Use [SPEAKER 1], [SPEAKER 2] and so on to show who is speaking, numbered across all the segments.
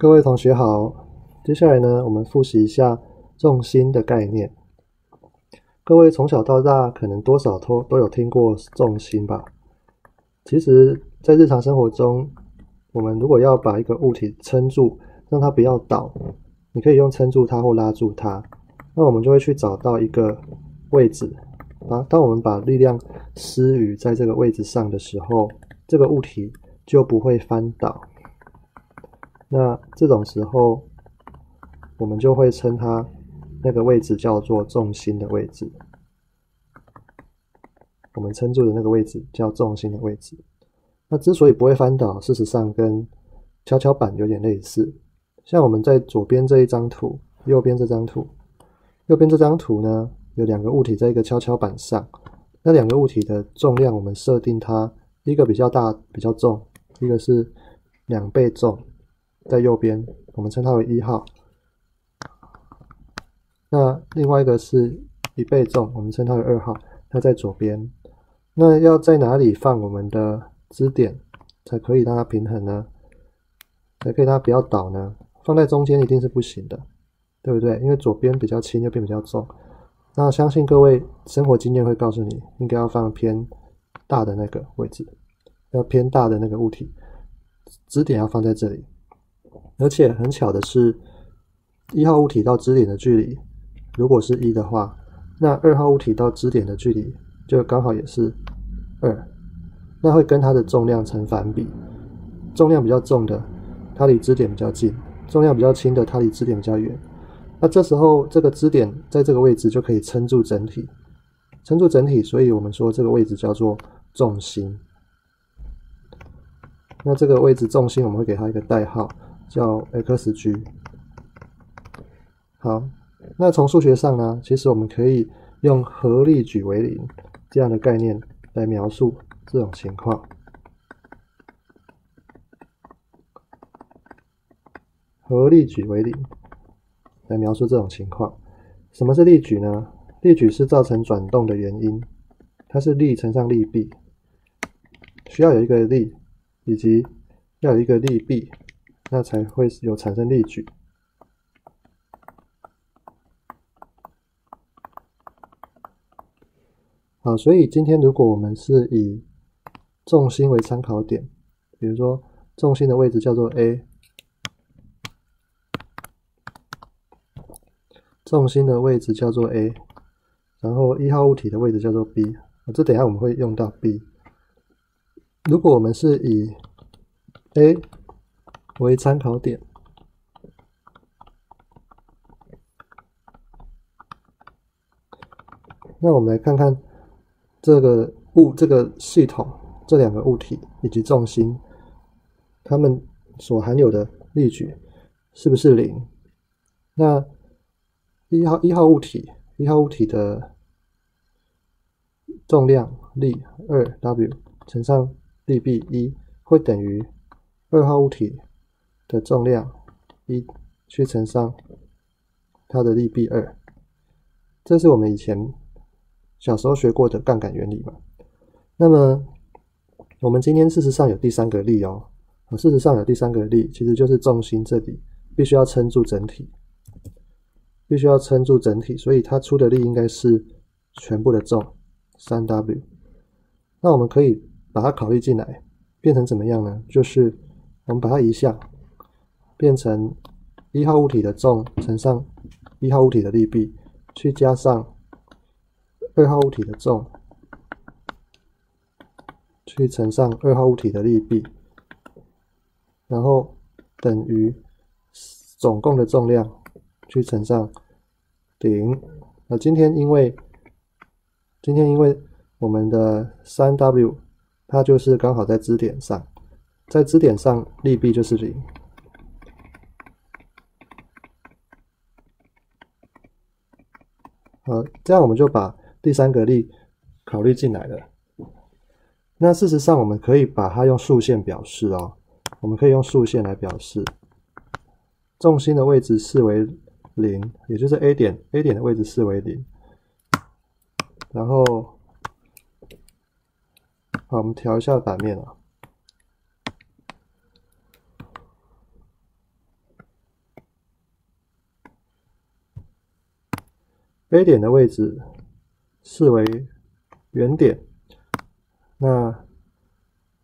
[SPEAKER 1] 各位同学好，接下来呢，我们复习一下重心的概念。各位从小到大可能多少都都有听过重心吧？其实，在日常生活中，我们如果要把一个物体撑住，让它不要倒，你可以用撑住它或拉住它。那我们就会去找到一个位置，啊，当我们把力量施予在这个位置上的时候，这个物体就不会翻倒。那这种时候，我们就会称它那个位置叫做重心的位置。我们撑住的那个位置叫重心的位置。那之所以不会翻倒，事实上跟跷跷板有点类似。像我们在左边这一张图，右边这张图，右边这张图呢，有两个物体在一个跷跷板上。那两个物体的重量，我们设定它一个比较大、比较重，一个是两倍重。在右边，我们称它为一号。那另外一个是一倍重，我们称它为二号。它在左边。那要在哪里放我们的支点，才可以让它平衡呢？才可以让它不要倒呢？放在中间一定是不行的，对不对？因为左边比较轻，右边比较重。那相信各位生活经验会告诉你，应该要放偏大的那个位置，要偏大的那个物体，支点要放在这里。而且很巧的是，一号物体到支点的距离，如果是一的话，那二号物体到支点的距离就刚好也是二，那会跟它的重量成反比。重量比较重的，它离支点比较近；重量比较轻的，它离支点比较远。那这时候这个支点在这个位置就可以撑住整体，撑住整体，所以我们说这个位置叫做重心。那这个位置重心，我们会给它一个代号。叫 xg。好，那从数学上呢，其实我们可以用合力矩为零这样的概念来描述这种情况。合力矩为零来描述这种情况。什么是力矩呢？力矩是造成转动的原因，它是力乘上力臂，需要有一个力，以及要有一个力臂。那才会有产生力矩。好，所以今天如果我们是以重心为参考点，比如说重心的位置叫做 A，重心的位置叫做 A，然后一号物体的位置叫做 B，这等下我们会用到 B。如果我们是以 A 为参考点，那我们来看看这个物这个系统这两个物体以及重心，它们所含有的力矩是不是零？那一号一号物体一号物体的重量力二 W 乘上力臂一会等于二号物体。的重量一去乘上它的力臂二，这是我们以前小时候学过的杠杆原理嘛？那么我们今天事实上有第三个力哦，事实上有第三个力，其实就是重心这里必须要撑住整体，必须要撑住整体，所以它出的力应该是全部的重三 W。那我们可以把它考虑进来，变成怎么样呢？就是我们把它移项。变成一号物体的重乘上一号物体的力臂，去加上二号物体的重，去乘上二号物体的力臂，然后等于总共的重量去乘上零。那今天因为今天因为我们的三 W 它就是刚好在支点上，在支点上力臂就是零。呃，这样我们就把第三个力考虑进来了。那事实上，我们可以把它用竖线表示哦。我们可以用竖线来表示，重心的位置视为零，也就是 A 点，A 点的位置视为零。然后，好，我们调一下版面啊。A 点的位置视为原点，那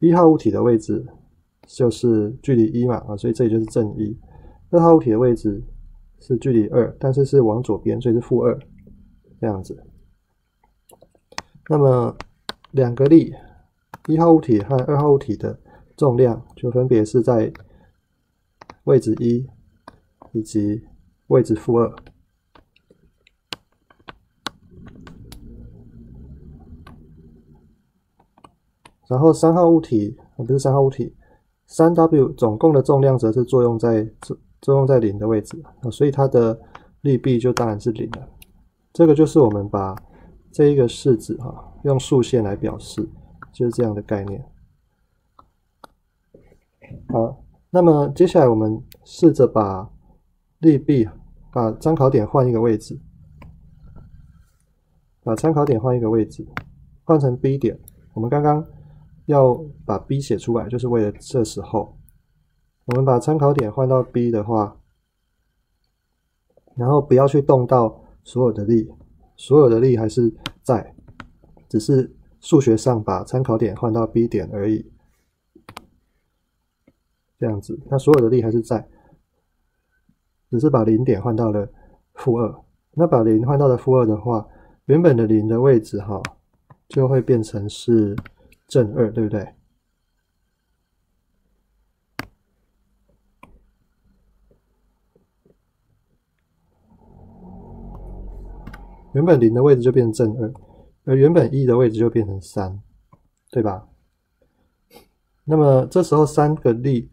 [SPEAKER 1] 一号物体的位置就是距离一嘛啊，所以这里就是正一。二号物体的位置是距离二，但是是往左边，所以是负二这样子。那么两个力，一号物体和二号物体的重量就分别是在位置一以及位置负二。然后三号物体，不是三号物体，三 W 总共的重量则是作用在作作用在零的位置啊，所以它的力臂就当然是零了。这个就是我们把这一个式子哈，用竖线来表示，就是这样的概念。好，那么接下来我们试着把力臂把参考点换一个位置，把参考点换一个位置，换成 B 点。我们刚刚。要把 B 写出来，就是为了这时候，我们把参考点换到 B 的话，然后不要去动到所有的力，所有的力还是在，只是数学上把参考点换到 B 点而已。这样子，那所有的力还是在，只是把零点换到了负二。那把零换到了负二的话，原本的零的位置哈，就会变成是。正二对不对？原本零的位置就变成正二，而原本一的位置就变成三，对吧？那么这时候三个力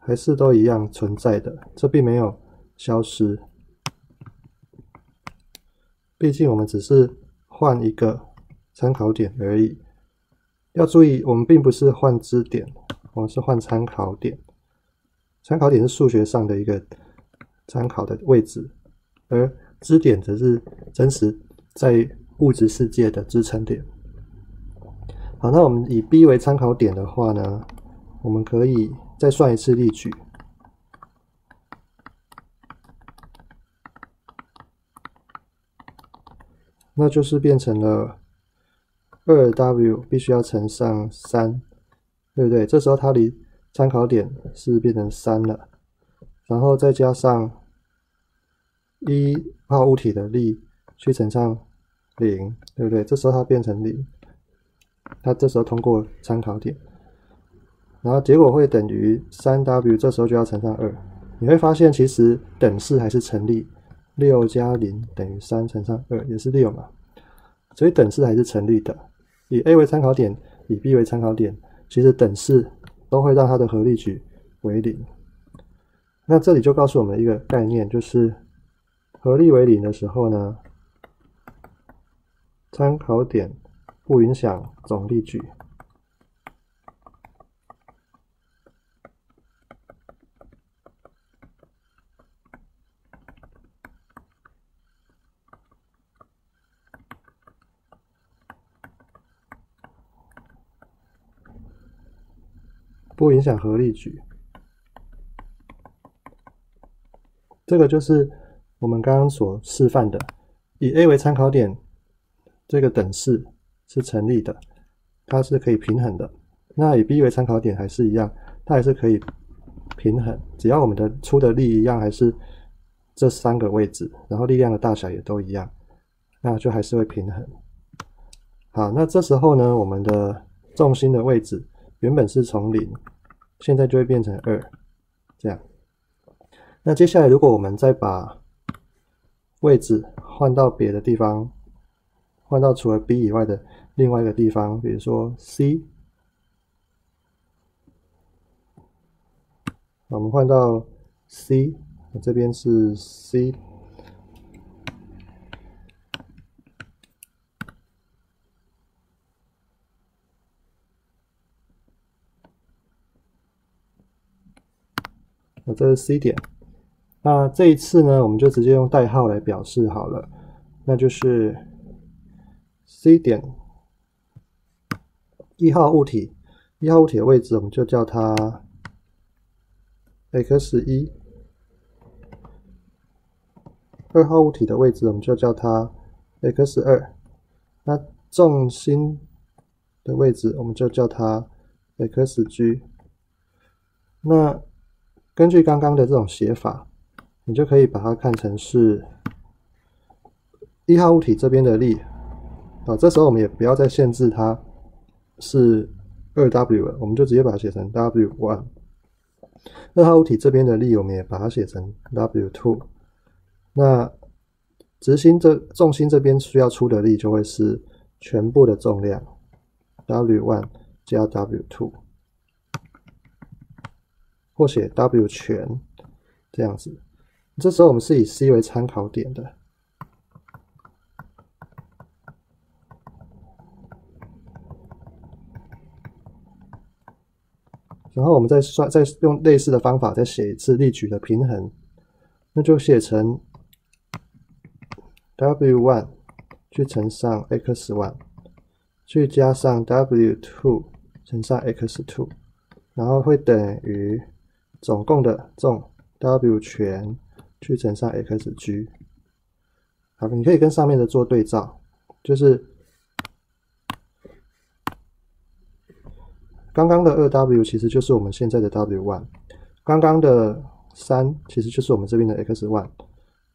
[SPEAKER 1] 还是都一样存在的，这并没有消失。毕竟我们只是换一个参考点而已。要注意，我们并不是换支点，我们是换参考点。参考点是数学上的一个参考的位置，而支点则是真实在物质世界的支撑点。好，那我们以 B 为参考点的话呢，我们可以再算一次例举，那就是变成了。二 W 必须要乘上三，对不对？这时候它离参考点是变成三了，然后再加上一号物体的力去乘上零，对不对？这时候它变成零，它这时候通过参考点，然后结果会等于三 W，这时候就要乘上二，你会发现其实等式还是成立，六加零等于三乘上二也是六嘛，所以等式还是成立的。以 A 为参考点，以 B 为参考点，其实等式都会让它的合力矩为零。那这里就告诉我们一个概念，就是合力为零的时候呢，参考点不影响总力矩。不影响合力矩，这个就是我们刚刚所示范的，以 A 为参考点，这个等式是成立的，它是可以平衡的。那以 B 为参考点还是一样，它还是可以平衡，只要我们的出的力一样，还是这三个位置，然后力量的大小也都一样，那就还是会平衡。好，那这时候呢，我们的重心的位置。原本是从零，现在就会变成二，这样。那接下来，如果我们再把位置换到别的地方，换到除了 B 以外的另外一个地方，比如说 C，我们换到 C，这边是 C。那这是 C 点，那这一次呢，我们就直接用代号来表示好了，那就是 C 点一号物体，一号物体的位置我们就叫它 x 一，二号物体的位置我们就叫它 x 二，那重心的位置我们就叫它 xg。那根据刚刚的这种写法，你就可以把它看成是一号物体这边的力啊。这时候我们也不要再限制它是二 w 了，我们就直接把它写成 w one。二号物体这边的力，我们也把它写成 w two。那直心这重心这边需要出的力，就会是全部的重量 w one 加 w two。或写 W 全这样子，这时候我们是以 C 为参考点的，然后我们再算，再用类似的方法再写一次力矩的平衡，那就写成 W one 去乘上 X one 去加上 W two 乘上 X two，然后会等于。总共的重 W 全去乘上 xg，好，你可以跟上面的做对照，就是刚刚的二 W 其实就是我们现在的 W one，刚刚的三其实就是我们这边的 x one，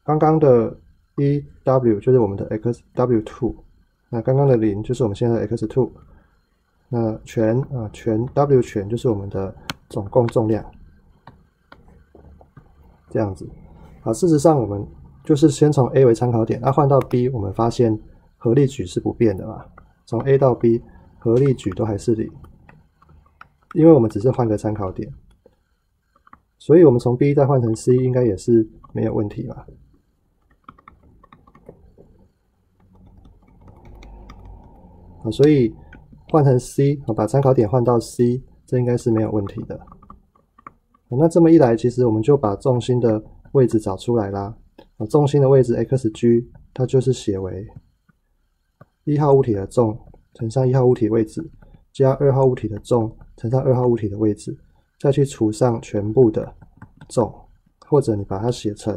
[SPEAKER 1] 刚刚的一 W 就是我们的 x W two，那刚刚的零就是我们现在的 x two，那全啊全 W 全就是我们的总共重量。这样子，啊，事实上我们就是先从 A 为参考点，那换到 B，我们发现合力矩是不变的嘛？从 A 到 B，合力矩都还是零，因为我们只是换个参考点，所以我们从 B 再换成 C，应该也是没有问题吧？啊，所以换成 C，把参考点换到 C，这应该是没有问题的。那这么一来，其实我们就把重心的位置找出来啦。啊，重心的位置 xg，它就是写为一号物体的重乘上一号物体位置，加二号物体的重乘上二号物体的位置，再去除上全部的重，或者你把它写成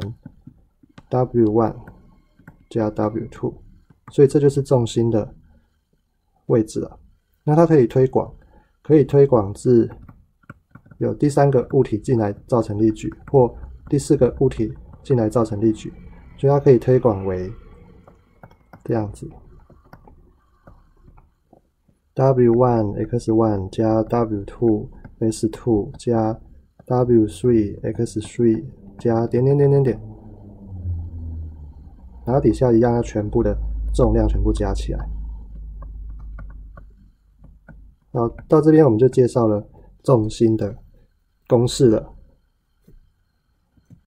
[SPEAKER 1] w one 加 w two，所以这就是重心的位置了。那它可以推广，可以推广至。有第三个物体进来造成力矩，或第四个物体进来造成力矩，所以它可以推广为这样子：w one x one 加 w two s two 加 w three x three 加点点点点点，然后底下一样要全部的重量全部加起来。好，到这边我们就介绍了重心的。公式了。